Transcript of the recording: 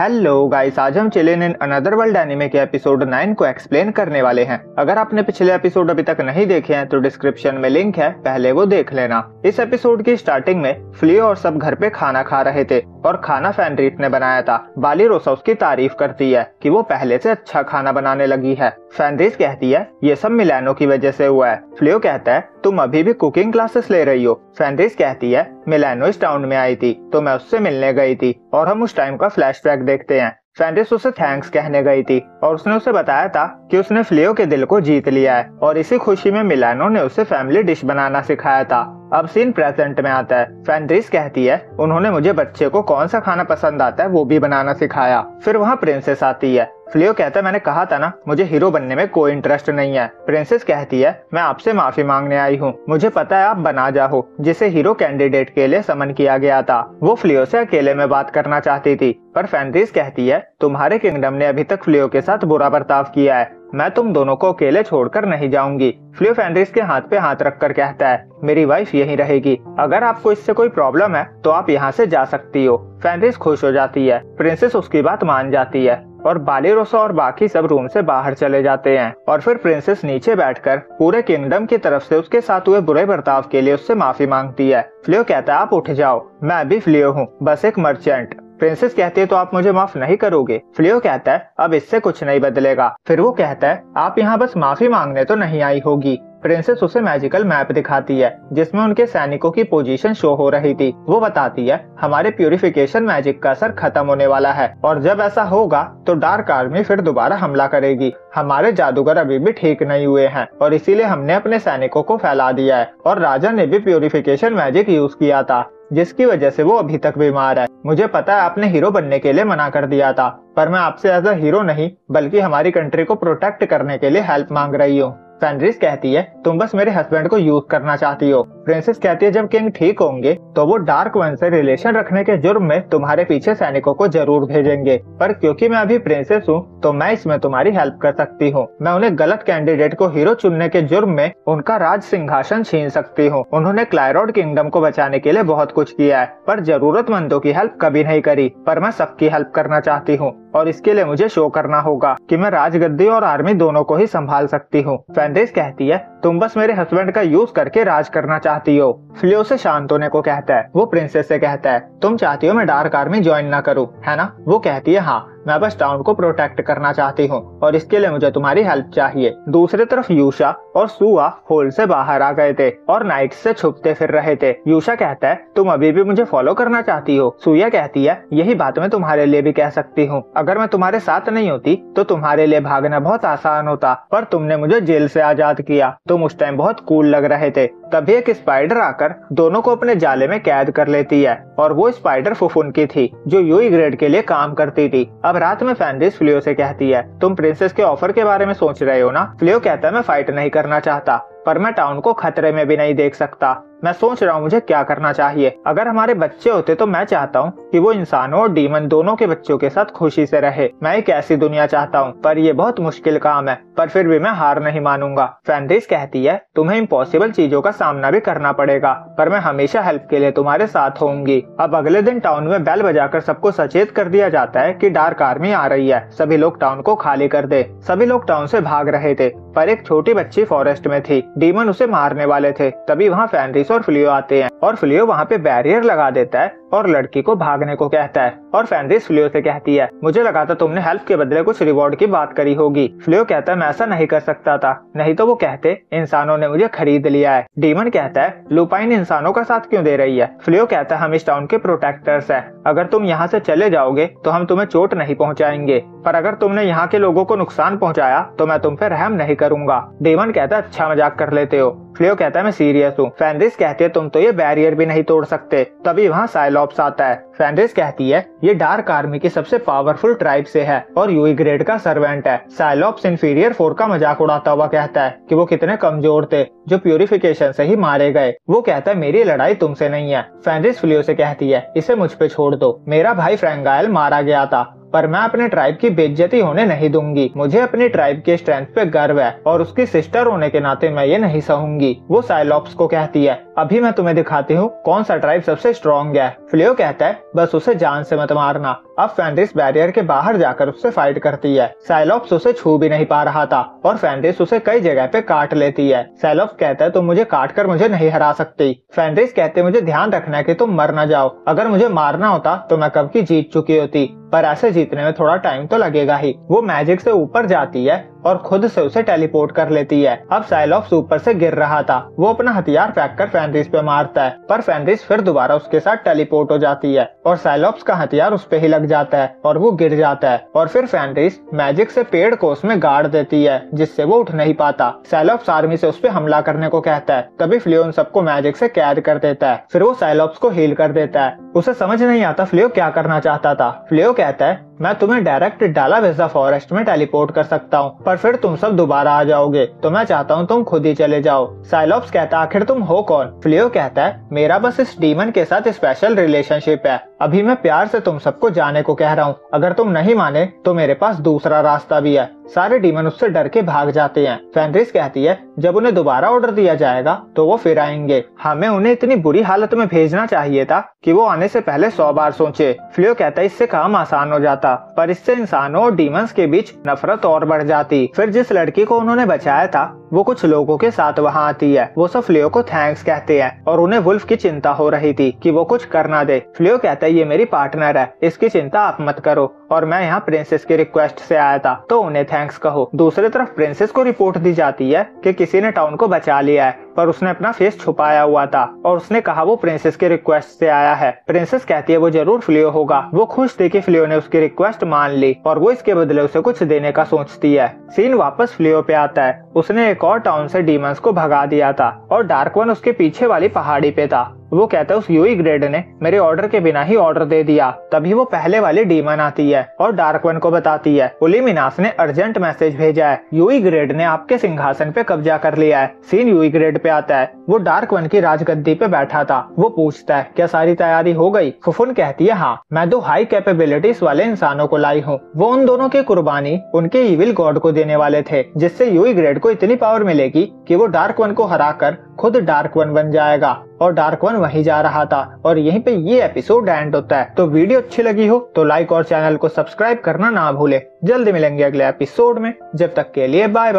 Hello guys आज हम chilling in another world anime के एपिसोड 9 को एक्सप्लेन करने वाले हैं। अगर आपने पिछले एपिसोड अभी तक नहीं देखे हैं तो डिस्क्रिप्शन में लिंक है, पहले वो देख लेना। इस एपिसोड की स्टार्टिंग में फ्लियो और सब घर पे खाना खा रहे थे, और खाना फैनरीट ने बनाया था। बाली रोसा उसकी तारीफ़ करती है कि वो पहले से अच्छा खाना बनाने लगी है। फैनरीट कहती है, ये सब मिलानो की वजह से हुआ है। फ्लियो कहता है, तुम अभी भी कुकिंग क्लासेस ले रही हो। फैनरिस कहती है मिलानो इस टाउन में आई थी तो मैं उससे मिलने गई थी, और हम उस टाइम का फ्लैशबैक देखते हैं। फैंडिस उसे थैंक्स कहने गई थी, और उसने उसे बताया था कि उसने फ्लियो के दिल को जीत लिया है, और इसी खुशी में मिलानो ने उसे फैमिली डिश बनाना सिखाया था। अब सीन प्रेजेंट में आता है। फैंड्रिस कहती है, उन्होंने मुझे बच्चे को कौन सा खाना पसंद आता है, वो भी बनाना सिखाया। फिर वहाँ प्रिंसेस आती है। फ्लियो कहता है, मैंने कहा था ना, मुझे हीरो बनने में कोई इंटरेस्ट नहीं है। प्रिंसेस कहती है, मैं आपसे माफ़ी मांगने आई हूँ। मुझे पता है आप बना जाओ, जिसे हीरो कैंडिडेट के लिए समन किया गया था। वो फ्लियो से अकेले में बात करना चाहती थी, पर फैंड्रिस कहती है, तुम्हारे किंगडम ने अभी तक फ्लियो के साथ बुरा बर्ताव किया है। मैं तुम दोनों को अकेले छोड़कर नहीं जाऊँगी। फ्लियो फैंड्रिस के हाथ पे हाथ रखकर कहता है, मेरी वाइफ यहीं रहेगी। अगर आपको इससे कोई प्रॉब्लम है तो आप यहाँ से जा सकती हो। फैंड्रिस खुश हो जाती है। प्रिंसेस उसकी बात मान जाती है। और बालीरोसा और बाकी सब रूम से बाहर चले जाते हैं। और फिर प्रिंसेस नीचे बैठकर पूरे किंगडम की तरफ़ से उसके साथ हुए बुरे बर्ताव के लिए उससे माफ़ी मांगती है। फ्लियो कहता है, आप उठ जाओ, मैं भी फ्लियो हूँ, बस एक मर्चेंट। प्रिंसेस कहती है तो आप मुझे माफ़ नहीं करोगे? फ्लियो कहता है, अब इससे कुछ नहीं बदलेगा। फिर वो कहता है, आप यहाँ बस माफ़ी मांगने तो नहीं आई होगी। प्रिंसेस उसे मैजिकल मैप दिखाती है, जिसमें उनके सैनिकों की पोजीशन शो हो रही थी। वो बताती है, हमारे प्यूरिफिकेशन मैजिक का असर खत्म होने वाला है, और जब ऐसा होगा तो डार्क आर्मी फिर दोबारा हमला करेगी। हमारे जादूगर अभी भी ठीक नहीं हुए हैं, और इसीलिए हमने अपने सैनिकों को फैला दिया है, और राजा ने भी प्यूरिफिकेशन मैजिक यूज़ किया था। जिसकी वजह से वो अभी तक बीमार है। मुझे पता है आपने हीरो बनने के लिए मना कर दिया था, पर मैं आपसे एज अ हीरो नहीं, बल्कि हमारी कंट्री को प्रोटेक्ट करने के लिए हेल्प मांग रही हूँ। फैनरिस कहती है, तुम बस मेरे हस्बैंड को यूज़ करना चाहती हो. प्रिंसेस कहती है, जब किंग ठीक होंगे तो वो डार्क वन से रिलेशन रखने के जुर्म में तुम्हारे पीछे सैनिकों को ज़रूर भेजेंगे। पर क्योंकि मैं अभी प्रिंसेस हूँ तो मैं इसमें तुम्हारी हेल्प कर सकती हूँ। मैं उन्हें गलत कैंडिडेट को हीरो चुनने के जुर्म में उनका राज सिंहासन छीन सकती हूँ। उन्होंने क्लायरॉड किंगडम को बचाने के लिए बहुत कुछ किया है, पर जरूरतमंदों की हेल्प कभी नहीं करी, पर मैं सबकी हेल्प करना चाहती हूँ। और इसके लिए मुझे शो करना होगा कि मैं राजगद्दी और आर्मी दोनों को ही संभाल सकती हूँ। फैंडेस कहती है, तुम बस मेरे हस्बैंड का यूज़ करके राज करना चाहती हो। फ्लियो से शांत होने को कहता है, वो प्रिंसेस से कहता है, तुम चाहती हो मैं डार्क आर्मी ज्वाइन ना करूँ, है ना? वो कहती है हाँ। मैं बस टाउन को प्रोटेक्ट करना चाहती हूँ और इसके लिए मुझे तुम्हारी हेल्प चाहिए। दूसरी तरफ़ यूशा और सुआ होल से बाहर आ गए थे और नाइट से छुपते फिर रहे थे। यूशा कहता है, तुम अभी भी मुझे फॉलो करना चाहती हो। सुया कहती है, यही बात मैं तुम्हारे लिए भी कह सकती हूँ। अगर मैं तुम्हारे साथ नहीं होती तो तुम्हारे लिए भागना बहुत आसान होता, पर तुमने मुझे जेल से आज़ाद किया। तुम उस टाइम बहुत कूल लग रहे थे। तभी एक स्पाइडर आकर दोनों को अपने जाले में कैद कर लेती है और वो स्पाइडर फुफुन की थी, जो यूई ग्रेड के लिए काम करती थी। अब रात में फैंडिस फ्लियो से कहती है, तुम प्रिंसेस के ऑफ़र के बारे में सोच रहे हो ना? फ्लियो कहता है, मैं फाइट नहीं करना चाहता। पर मैं टाउन को खतरे में भी नहीं देख सकता। मैं सोच रहा हूँ, मुझे क्या करना चाहिए? अगर हमारे बच्चे होते तो मैं चाहता हूँ कि वो इंसानों और डीमन दोनों के बच्चों के साथ खुशी से रहे। मैं एक ऐसी दुनिया चाहता हूँ, पर ये बहुत मुश्किल काम है, पर फिर भी मैं हार नहीं मानूँगा। फैंड्रिस कहती है, तुम्हें इम्पॉसिबल चीज़ों का सामना भी करना पड़ेगा, पर मैं हमेशा हेल्प के लिए तुम्हारे साथ होंगी अब अगले दिन टाउन में बैल बजाकर सबको सचेत कर दिया जाता है की डार्क आर्मी आ रही है। सभी लोग टाउन को खाली कर दे। सभी लोग टाउन से भाग रहे थे, पर एक छोटी बच्ची फॉरेस्ट में थी। डीमन उसे मारने वाले थे। तभी वहाँ फैनरिस और फ्लियो आते हैं और फ्लियो वहाँ पे बैरियर लगा देता है। और लड़की को भागने को कहता है और फैंड्रिस फ्लियो से कहती है, मुझे लगा था तुमने हेल्प के बदले कुछ रिवॉर्ड की बात करी होगी। फ्लियो कहता है, मैं ऐसा नहीं कर सकता था। नहीं तो वो कहते, इंसानों ने मुझे खरीद लिया है। डीमन कहता है, लुपाइन इंसानों का साथ क्यों दे रही है? फ्लियो कहता है, हम इस टाउन के प्रोटेक्टर्स है। अगर तुम यहाँ से चले जाओगे तो हम तुम्हें चोट नहीं पहुँचाएँगे। पर अगर तुमने यहाँ के लोगों को नुकसान पहुँचाया तो मैं तुम पे रहम नहीं करूँगा। डेमन कहता है अच्छा मज़ाक कर लेते हो। फ्लियो कहता है, मैं सीरियस हूँ। फैंड्रिस कहती है, तुम तो ये बैरियर भी नहीं तोड़ सकते। तभी वहाँ साइलॉप्स आता है। फैंड्रिस कहती है, ये डार्क आर्मी की सबसे पावरफुल ट्राइब से है और यूई ग्रेड का सर्वेंट है। साइलॉप्स इन्फीरियर फोर का मज़ाक उड़ाता हुआ कहता है कि वो कितने कमज़ोर थे, जो प्योरिफिकेशन से ही मारे गए। वो कहता है, मेरी लड़ाई तुमसे नहीं है। फैंड्रिस फ्लियो से कहती है, इसे मुझ पे छोड़ दो। मेरा भाई फ्रेंगायल मारा गया था। पर मैं अपने ट्राइब की बेइज्जती होने नहीं दूँगी। मुझे अपनी ट्राइब के स्ट्रेंथ पे गर्व है और उसकी सिस्टर होने के नाते मैं ये नहीं सहूँगी। वो साइलॉप्स को कहती है, अभी मैं तुम्हें दिखाती हूँ कौन सा ट्राइब सबसे स्ट्रॉन्ग है। फ्लियो कहता है, बस उसे जान से मत मारना। अब फेंड्रिस बैरियर के बाहर जाकर उससे फाइट करती है। साइलॉप्स उसे छू भी नहीं पा रहा था और फेंड्रिस उसे कई जगह पे काट लेती है। सैलोप्स कहता है, तुम मुझे काट कर मुझे नहीं हरा सकती। फेंड्रिस कहते, मुझे ध्यान रखना है कि तुम मर न जाओ। अगर मुझे मारना होता तो मैं कब की जीत चुकी होती? पर ऐसे जीतने में थोड़ा टाइम तो लगेगा ही। वो मैजिक से ऊपर जाती है। और खुद से उसे टेलीपोर्ट कर लेती है। अब साइलॉप्स ऊपर से गिर रहा था। वो अपना हथियार फेंक कर फैंड्रिस पे मारता है, पर फैंड्रिस फिर दोबारा उसके साथ टेलीपोर्ट हो जाती है और साइलॉप्स का हथियार उस पे ही लग जाता है और वो गिर जाता है और फिर फैनरिस मैजिक से पेड़ को उसमें गाड़ देती है, जिससे वो उठ नहीं पाता। साइलॉप्स आर्मी से उस पर हमला करने को कहता है। तभी फ्लियो उन सबको मैजिक से कैद कर देता है। फिर वो साइलॉप्स को हील कर देता है। उसे समझ नहीं आता फ्लियो क्या करना चाहता था। फ्लियो कहता है मैं तुम्हें डायरेक्ट डाला वेजा फॉरेस्ट में टेलीपोर्ट कर सकता हूँ, पर फिर तुम सब दोबारा आ जाओगे। तो मैं चाहता हूँ तुम खुद ही चले जाओ। साइलॉप्स कहता है, आखिर तुम हो कौन? फ्लियो कहता है, मेरा बस इस डीमन के साथ स्पेशल रिलेशनशिप है। अभी मैं प्यार से तुम सबको जाने को कह रहा हूँ। अगर तुम नहीं माने तो मेरे पास दूसरा रास्ता भी है। सारे डीमन उससे डर के भाग जाते हैं। फेंड्रिस कहती है, जब उन्हें दोबारा ऑर्डर दिया जाएगा तो वो फिर आएँगे। हमें उन्हें इतनी बुरी हालत में भेजना चाहिए था कि वो आने से पहले सौ बार सोचे। फ्लियो कहता है इससे काम आसान हो जाता, पर इससे इंसानों और डीमंस के बीच नफरत और बढ़ जाती। फिर जिस लड़की को उन्होंने बचाया था वो कुछ लोगों के साथ वहाँ आती है। वो सब फ्लियो को थैंक्स कहते हैं और उन्हें वुल्फ की चिंता हो रही थी कि वो कुछ करना दे। फ्लियो कहता है, ये मेरी पार्टनर है, इसकी चिंता आप मत करो और मैं यहाँ प्रिंसेस की रिक्वेस्ट से आया था तो उन्हें थैंक्स कहो। दूसरी तरफ़ प्रिंसेस को रिपोर्ट दी जाती है कि किसी ने टाउन को बचा लिया है, पर उसने अपना फेस छुपाया हुआ था और उसने कहा, वो प्रिंसेस के रिक्वेस्ट से आया है। प्रिंसेस कहती है, वो ज़रूर फ्लियो होगा। वो खुश थी कि फ्लियो ने उसकी रिक्वेस्ट मान ली और वो इसके बदले उसे कुछ देने का सोचती है। सीन वापस फ्लियो पे आता है। उसने एक और टाउन से डीमंस को भगा दिया था और डार्क वन उसके पीछे वाली पहाड़ी पे था। वो कहता है, उस यूई ग्रेड ने मेरे ऑर्डर के बिना ही ऑर्डर दे दिया। तभी वो पहले वाली डीमन आती है और डार्क वन को बताती है। उलिमिनास ने अर्जेंट मैसेज भेजा है। यूई ग्रेड ने आपके सिंहासन पे कब्जा कर लिया है। सीन यूई ग्रेड पे आता है। वो डार्क वन की राजगद्दी पे बैठा था। वो पूछता है, क्या सारी तैयारी हो गई? फुफुन कहती है हाँ मैं दो हाई कैपेबिलिटीज वाले इंसानों को लाई हूँ। वो उन दोनों की कुर्बानी उनके इविल गॉड को देने वाले थे, जिससे यूई ग्रेड को इतनी पावर मिलेगी कि वो डार्क वन को हराकर खुद डार्क वन बन जाएगा। और डार्क वन वहीं जा रहा था। और यहीं पे ये एपिसोड एंड होता है। तो वीडियो अच्छी लगी हो तो लाइक और चैनल को सब्सक्राइब करना ना भूले। जल्दी मिलेंगे अगले एपिसोड में। जब तक के लिए बाय